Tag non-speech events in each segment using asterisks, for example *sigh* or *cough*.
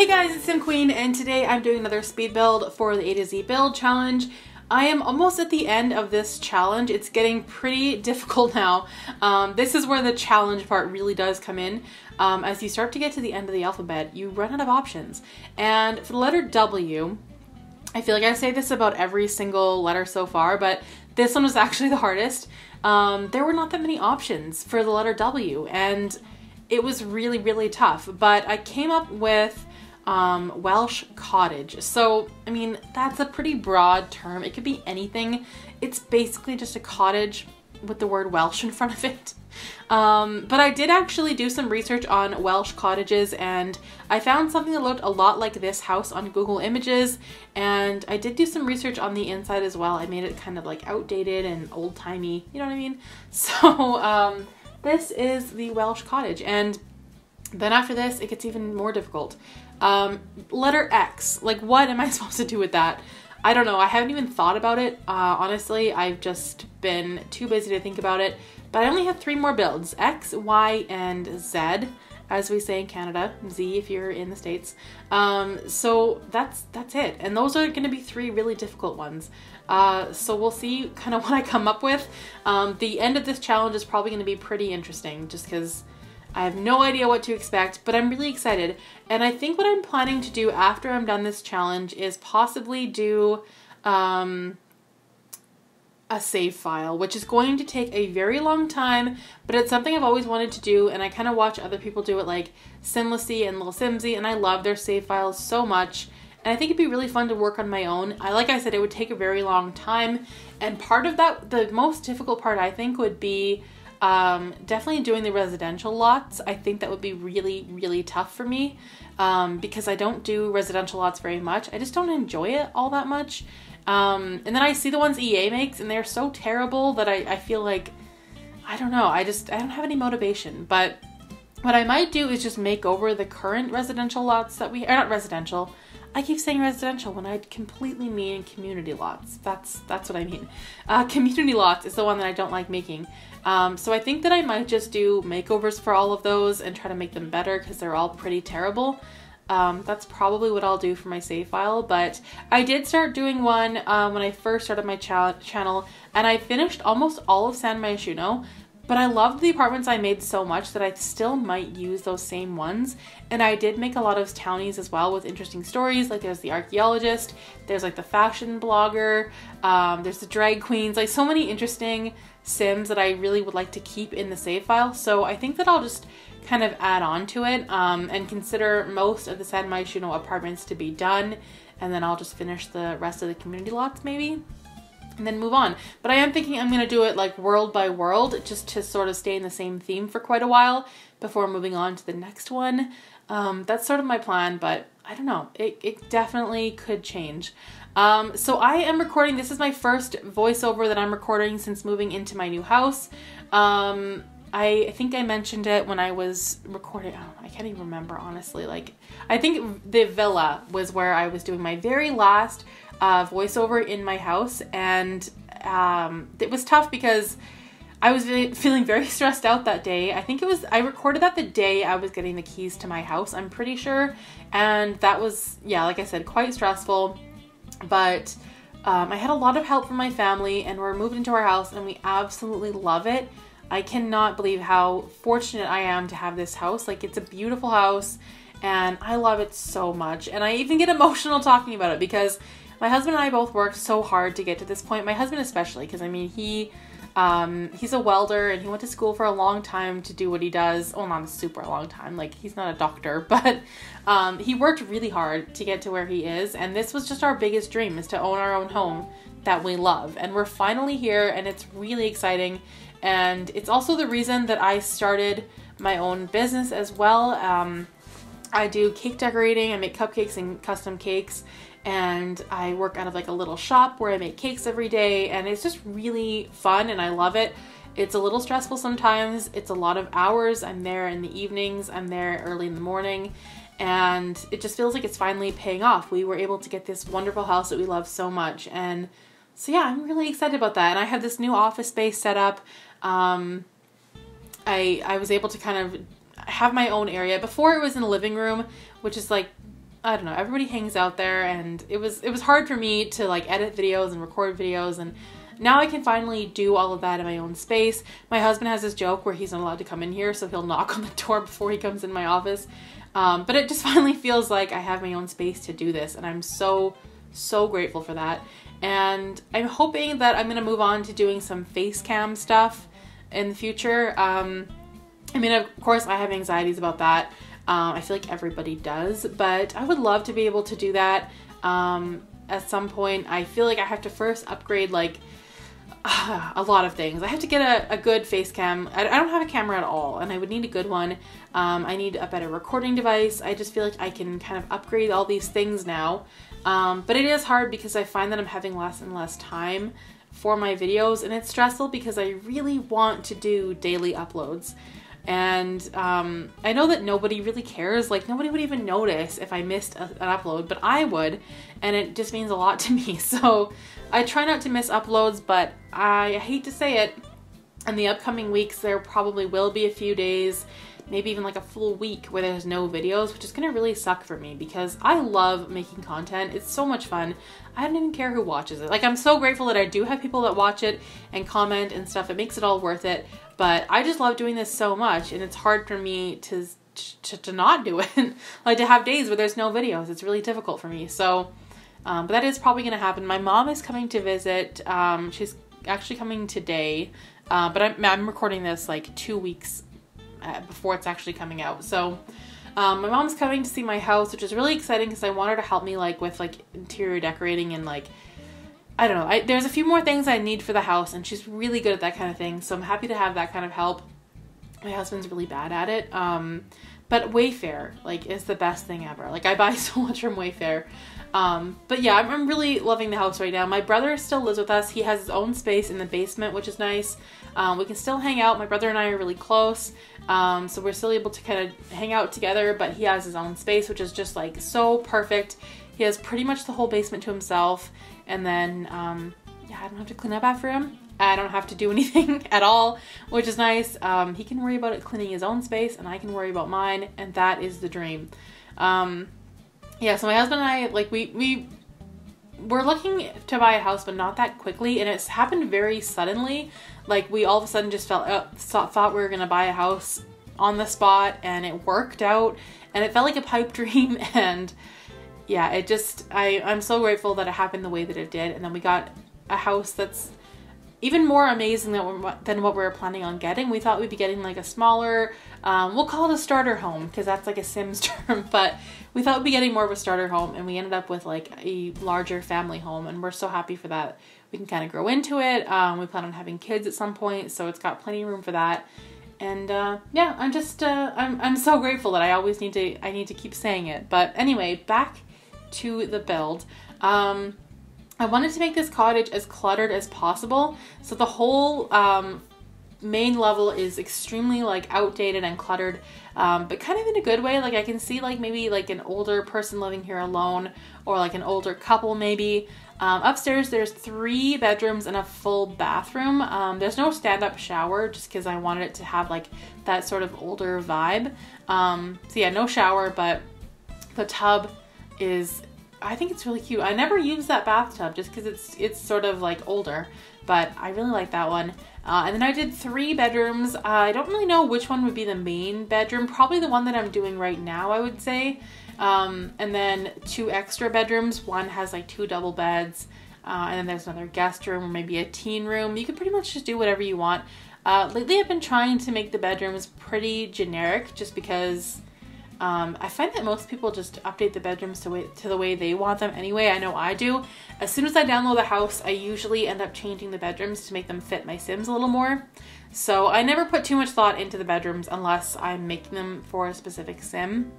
Hey guys, it's SimQueen, and today I'm doing another speed build for the A to Z build challenge. I am almost at the end of this challenge. It's getting pretty *laughs* difficult now. Um, this is where the challenge part really does come in. Um, as you start to get to the end of the alphabet, you run out of options. And for the letter W, I feel like I say this about every single letter so far, but this one was *laughs* actually the hardest. Um, there were not that many options for the letter W, and it was really, really tough. But I came up with um, Welsh cottage. So, I mean, that's a pretty broad term. It could be anything. It's basically just a cottage with the word Welsh in front of it. Um, but I did actually do some research on Welsh cottages and I found something that looked a lot like this house on Google Images and I did do some research on the inside as well. I made it kind of like outdated and old-timey, you know what I mean? *laughs* So um, this is the Welsh cottage and then after this it gets even more difficult. Um, letter X, like what am I *laughs* supposed to do with that? I don't know. I haven't even thought about it. Uh, honestly, I've just been too busy to think about it. But I only have three more builds, X, Y, and Z, as we say in Canada, Z if you're in the States. Um, so that's that's it. And those are going to be three really difficult ones. Uh, so we'll see kind of *laughs* what I come up with. Um, the end of this challenge is probably going to be pretty interesting just because I have no idea what to expect, but I'm really excited. And I think what I'm planning to do after I'm done this challenge is possibly do um, a save file, which is going to take a very long time, but it's something I've always wanted to do, and I kind of watch other people do it like Simlisy and Lilsimsie, and I love their save files so much. And I think it'd be really fun to work on my own. I like I said, it would take a very long time, and part of that, the most difficult part I think would be um, definitely doing the residential lots. I think that would be really, really tough for me um, because I don't do residential lots very much. I just don't enjoy it all that much. Um, and then I see the ones EA makes and they're so terrible that I, I feel like, I don't know, I just, I don't have any motivation. But what I might do is just make over the current residential lots that we, are not residential, I keep saying residential when I completely mean community lots. That's that's what I mean. Uh, *laughs* community lots is the one that I don't like making. Um, so I think that I might just do makeovers for all of those and try to make them better because they're all pretty terrible. Um, that's probably what I'll do for my save file, but I did start doing one uh, when I first started my cha channel, and I finished almost all of San Myshuno, but I loved the apartments I made so much that I still might use those same ones. And I did make a lot of townies as well with interesting stories. Like there's the archaeologist, there's like the fashion blogger, um, there's the drag queens, like so many interesting sims that I really would like to keep in the save file. So I think that I'll just kind of add on to it um, and consider most of the San Myshuno apartments to be done. And then I'll just finish the rest of the community lots maybe and then move on. But I am thinking I'm going to do it like world by world just to sort of stay in the same theme for quite a while before moving on to the next one. Um, that's sort of my plan, but I don't know. It, it definitely could change. Um, so I am recording, this is my first voiceover that I'm recording since moving into my new house. Um, I, I think I mentioned it when I was recording. Oh, I can't even remember honestly. Like, I think the villa was where I was doing my very last uh, voiceover in my house, and um, it was tough because I was feeling very *laughs* stressed out that day. I think it was I recorded that the day I was getting the keys to my house. I'm pretty sure, and that was yeah, like I said, quite stressful. But um, I had a lot of help from my family, and we're moved into our house, and we absolutely love it. I cannot believe how fortunate I am to have this house. Like, it's a beautiful house, and I love it so much. And I even get emotional talking about it because my husband and I both worked so hard to get to this point. My husband especially, because I mean he um, he's a welder and he went to school for a long time to do what he does. Well, not a super long time. Like he's not a doctor, *laughs* but um, he worked really hard to get to where he is. And this was just our biggest dream: is to own our own home that we love. And we're finally here, and it's really exciting. And it's also the reason that I started my own business as well. Um, I do cake decorating. I make cupcakes and custom cakes and I work out of like a little shop where I make cakes every day and it's just really fun and I love it. It's a little stressful sometimes. It's a lot of hours. I'm there in the evenings, I'm there early in the morning, and it just feels like it's finally paying off. We were able to get this wonderful house that we love so much. And so, yeah, I'm really excited about that. And I have this new office space set up. Um, I, I was able to kind of have my own area. Before it was in the living room, which is like I don't know, everybody hangs out there and it was it was hard for me to like edit videos and record videos and now I can finally do all of that in my own space. My husband has this joke where he's not allowed to come in here, so he'll knock on the *laughs* door before he comes in my office. Um, but it just *laughs* finally feels like I have my own space to do this, and I'm so, so grateful for that. And I'm hoping that I'm gonna move on to doing some face cam stuff in the future. Um, I mean, of course, I have anxieties about that. Um, I feel like everybody does, but I would love to be able to do that um, at some point. I feel like I have to first upgrade like *sighs* a lot of things. I have to get a, a good face cam. I, I, don't have a camera at all, and I would need a good one. Um, I need a better recording device. I just feel like I can kind of upgrade all these things now. Um, but it is hard because I find that I'm having less and less time for my videos, and it's stressful because I really want to do daily uploads. And um, I know that nobody really cares. Like, nobody would even notice if I missed a, an upload, but I would. And it just means a lot to *laughs* me. So I try not to miss uploads, but I hate to say it. In the upcoming weeks, there probably will be a few days, maybe even like a full week where there's no videos, which is gonna really suck for me because I love making content. It's so much fun. I don't even care who watches it. Like, I'm so grateful that I do have people that watch it and comment and stuff. It makes it all worth it. But I just love doing this so much, and it's hard for me to to, to not do it. *laughs* like to have days where there's no videos. It's really difficult for me. So, um, but that is probably going to happen. My mom is coming to visit. Um, she's actually coming today, uh, but I'm, I'm recording this like two weeks uh, before it's actually coming out. So. Um, my mom's coming to see my house, which is really exciting because I want her to help me like with like interior decorating and like I don't know. I, there's a few more things I need for the house, and she's really good at that kind of thing. So I'm happy to have that kind of help. My husband's really bad at it. Um, but Wayfair, like, is the best thing ever. Like, I buy *laughs* so much from Wayfair. Um, but yeah, I'm, I'm, really loving the house right now. My brother still lives with us. He has his own space in the basement, which is nice. Um, we can still hang out. My brother and I are really close. Um, so we're still able to kind of hang out together, but he has his own space, which is just like so perfect. He has pretty much the whole basement to himself. And then, um, yeah, I don't have to clean up after him. I don't have to do *laughs* anything at all, which is nice. Um, he can worry about it cleaning his own space, and I can worry about mine, and that is the dream. Um, yeah, so my husband and I, like, we, we we're looking to buy a house, but not that quickly, and it's happened very suddenly. Like, we all of a sudden just felt uh, thought we were gonna buy a house on the spot, and it worked out, and it felt like a pipe *laughs* dream, and yeah, it just, I, I'm so grateful that it happened the way that it did. And then we got a house that's even more amazing than, than what we were planning on getting. We thought we'd be getting like a smaller, um, we'll call it a starter home because that's like a Sims *laughs* term, but we thought we'd be getting more of a starter home and we ended up with like a larger family home and we're so happy for that. We can kind of grow into it. Um, we plan on having kids at some point, so it's got plenty of room for that. And uh, yeah, I'm just uh, I'm I'm so grateful that I always need to I need to keep saying it. But anyway, back to the build. Um, I wanted to make this cottage as cluttered as possible. So the whole um, main level is extremely like outdated and cluttered, um, but kind of in a good way. Like I can see like maybe like an older person living here alone or like an older couple maybe. Um, upstairs there's three bedrooms and a full bathroom. Um, there's no stand-up shower just because I wanted it to have like that sort of older vibe. Um, so yeah, no shower, but the tub is I think it's really cute. I never use that bathtub just because it's it's sort of like older, but I really like that one. Uh, and then I did three bedrooms. Uh, I don't really know which one would be the main bedroom. Probably the one that I'm doing right now, I would say. Um, and then two extra bedrooms. One has like two double beds. Uh, and then there's another guest room or maybe a teen room. You can pretty much just do whatever you want. Uh, lately I've been trying to make the bedrooms pretty generic just because um, I find that most people just update the bedrooms to, way, to the way they want them anyway. I know I do. As soon as I download the house, I usually end up changing the bedrooms to make them fit my Sims a little more. So I never put too much thought into the bedrooms unless I'm making them for a specific Sim.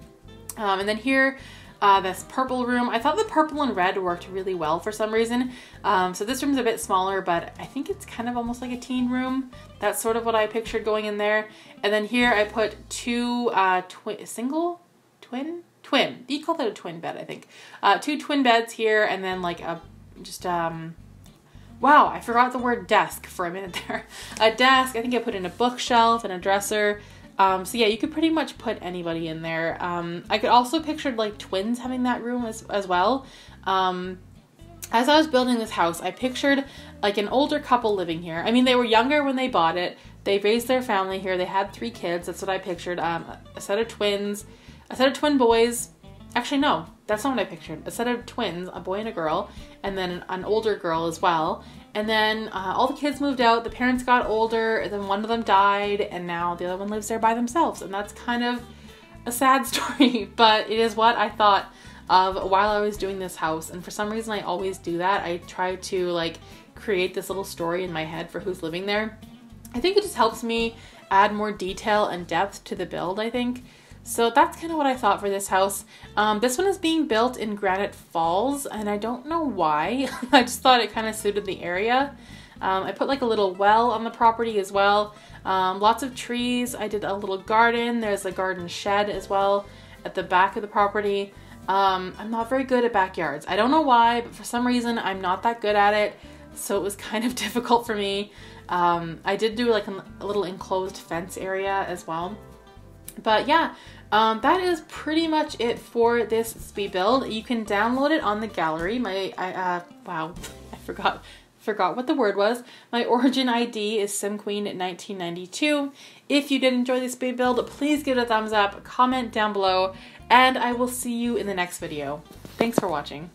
Um, and then here, uh, this purple room. I thought the purple and red worked really well for some reason. Um, so this room's a bit smaller, but I think it's kind of almost like a teen room. That's sort of what I pictured going in there. And then here I put two uh, twin, single, twin, twin. You call that a twin bed, I think. Uh, two twin beds here, and then like a just um. Wow, I forgot the word desk for a minute *laughs* there. A desk. I think I put in a bookshelf and a dresser. Um, so yeah, you could pretty much put anybody in there. Um, I could also picture like twins having that room as, as well. Um, as I was building this house, I pictured like an older couple living here. I mean, they were younger when they bought it. They raised their family here. They had three kids. That's what I pictured. Um, a set of twins, a set of twin boys. Actually, no, that's not what I pictured. A set of twins, a boy and a girl, and then an, older girl as well. And then uh, all the kids moved out. The parents got older. Then one of them died, and now the other one lives there by themselves. And that's kind of a sad *laughs* story, but it is what I thought of while I was doing this house. And for some reason, I always do that. I try to like create this little story in my head for who's living there. I think it just helps me add more detail and depth to the build, I think. So that's kind of what I thought for this house. Um, this one is being built in Granite Falls, and I don't know why. *laughs* I just thought it kind of suited the area. Um, I put like a little well on the property as well. Um, lots of trees. I did a little garden. There's a garden shed as well at the back of the property. Um, I'm not very good at backyards. I don't know why, but for some reason I'm not that good at it. So it was *laughs* kind of difficult for me. Um, I did do like a, a little enclosed fence area as well. But yeah, um, that is pretty much it for this speed build. You can download it on the gallery. My, I, uh, wow, *laughs* I forgot forgot what the word was. My origin ID is SimQueen1992. If you did enjoy this speed build, please give it a thumbs up, comment down below, and I will see you in the next video. Thanks for watching.